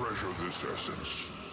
Treasure this essence.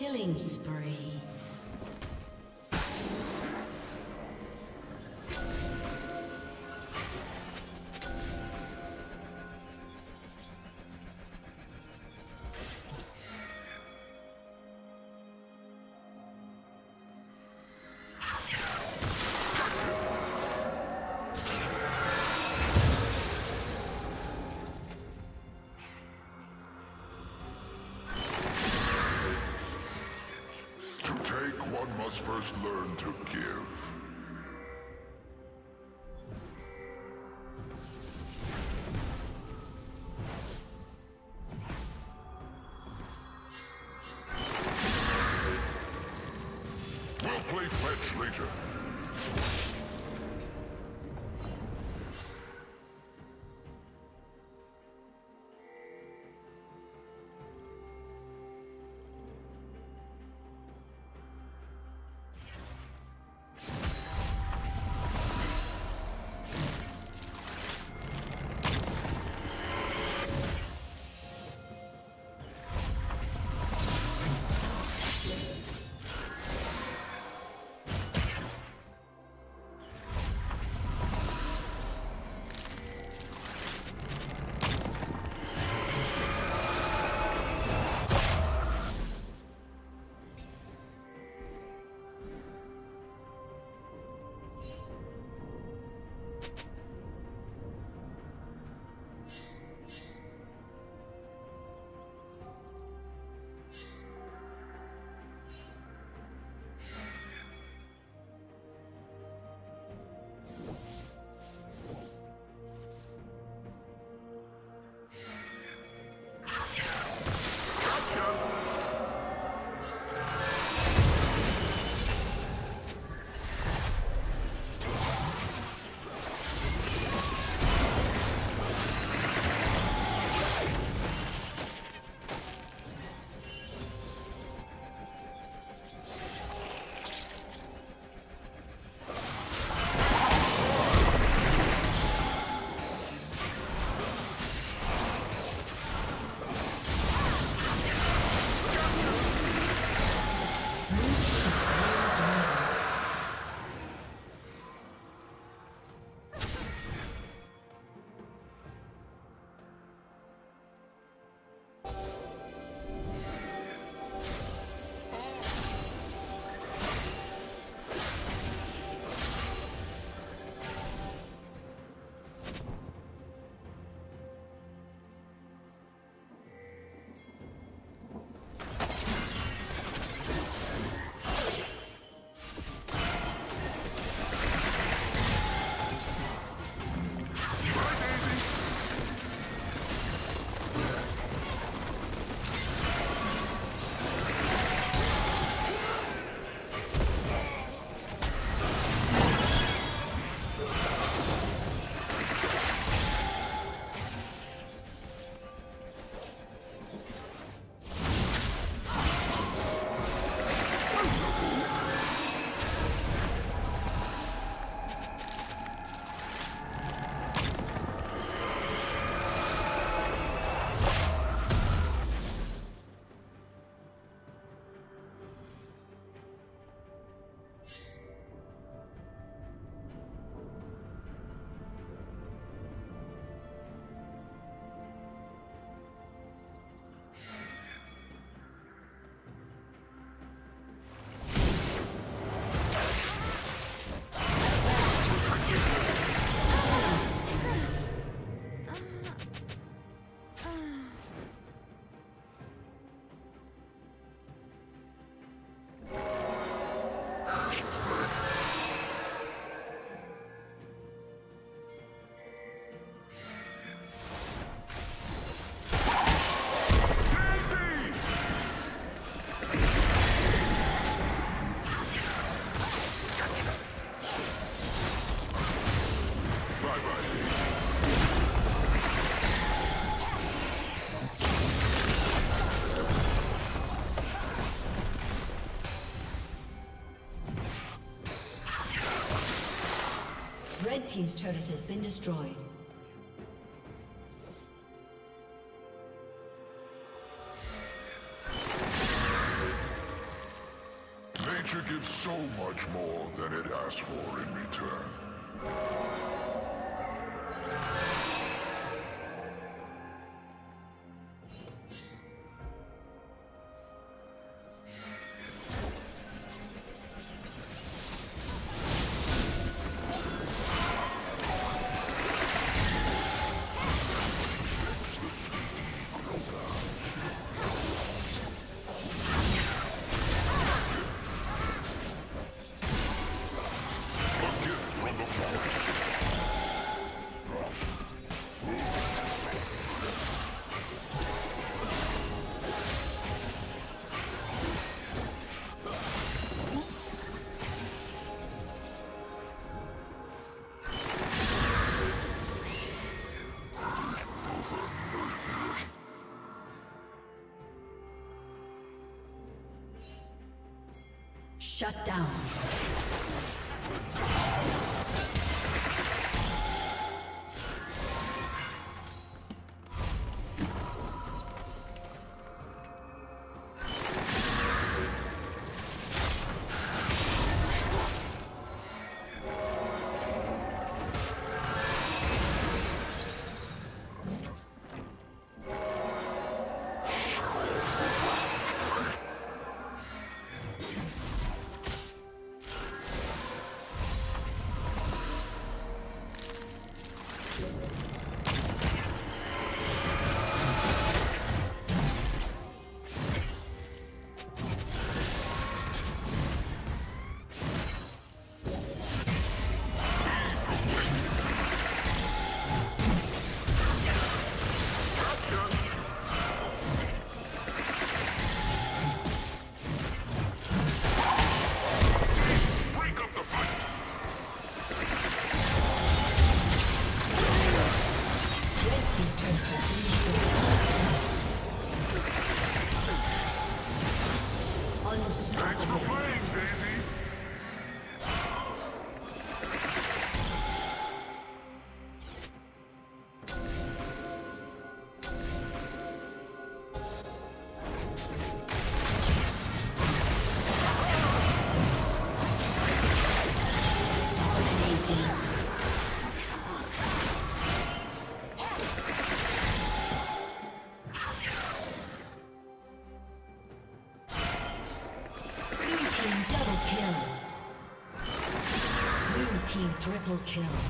Killing spree. One must first learn to give. team's turret has been destroyed. Nature gives so much more than it asks for in return. Shut down. Unstoppable. Kill.